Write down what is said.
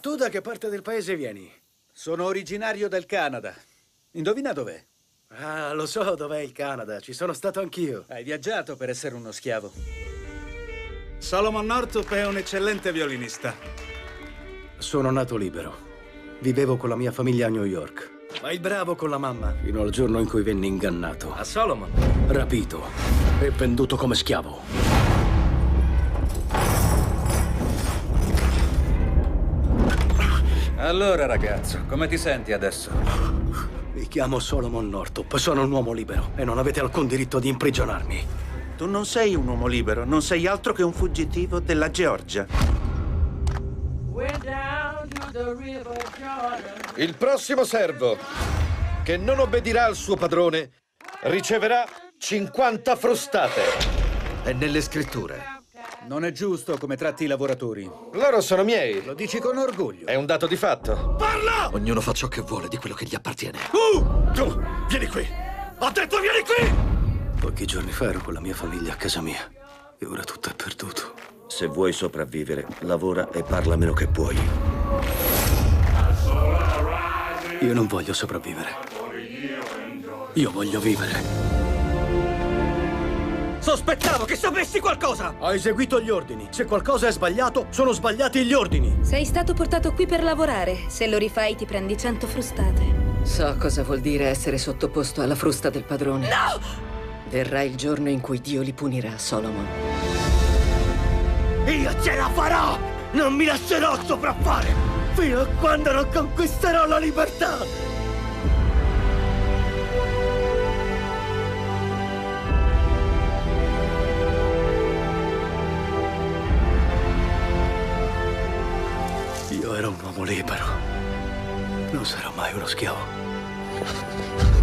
Tu da che parte del paese vieni? Sono originario del Canada. Indovina dov'è? Ah, lo so dov'è il Canada. Ci sono stato anch'io. Hai viaggiato per essere uno schiavo. Solomon Northup è un eccellente violinista. Sono nato libero. Vivevo con la mia famiglia a New York. Ma il bravo con la mamma, fino al giorno in cui venni ingannato, A Solomon. rapito e venduto come schiavo. Allora, ragazzo, come ti senti adesso? Mi chiamo Solomon Northup, sono un uomo libero e non avete alcun diritto di imprigionarmi. Tu non sei un uomo libero, non sei altro che un fuggitivo della Georgia. Il prossimo servo che non obbedirà al suo padrone riceverà 50 frustate. È nelle scritture. Non è giusto come tratti i lavoratori. Loro sono miei. Lo dici con orgoglio. È un dato di fatto. Parla! Ognuno fa ciò che vuole di quello che gli appartiene. Uh! Tu, vieni qui. Ho detto vieni qui! Pochi giorni fa ero con la mia famiglia a casa mia e ora tutto è perduto. Se vuoi sopravvivere, lavora e parla meno che puoi. Io non voglio sopravvivere. Io voglio vivere. Sospettavo che sapessi qualcosa! Ho eseguito gli ordini. Se qualcosa è sbagliato, sono sbagliati gli ordini. Sei stato portato qui per lavorare. Se lo rifai ti prendi cento frustate. So cosa vuol dire essere sottoposto alla frusta del padrone. No! Verrà il giorno in cui Dio li punirà, Solomon. Io ce la farò! Non mi lascerò sopraffare! Fino a quando non conquisterò la libertà! Libero. Non sarò mai uno schiavo.